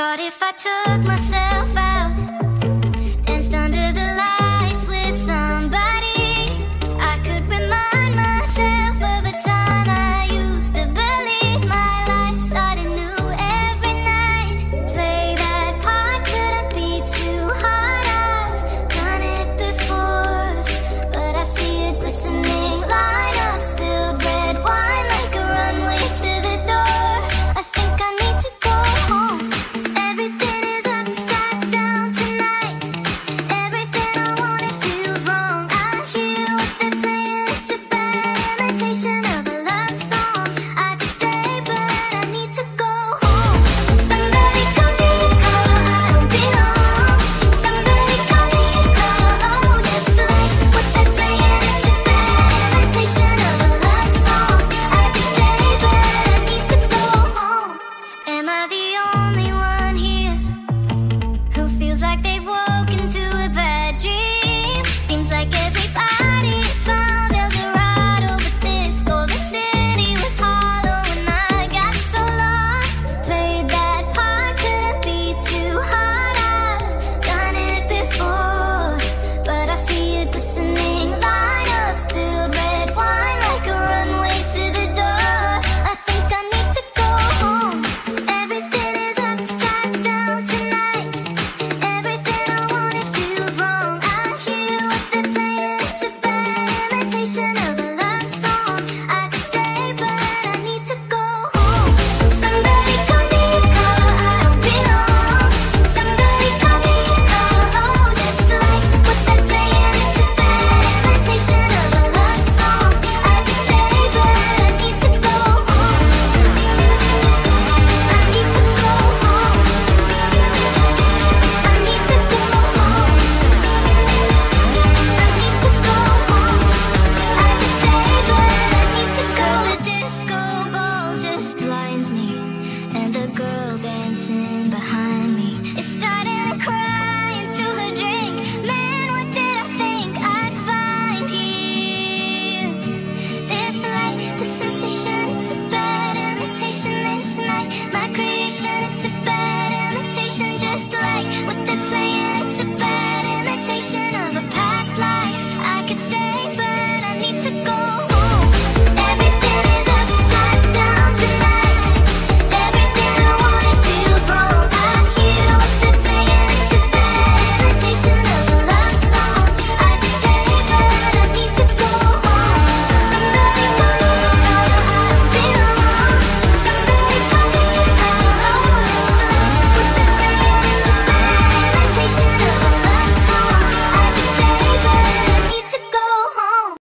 Thought if I took myself out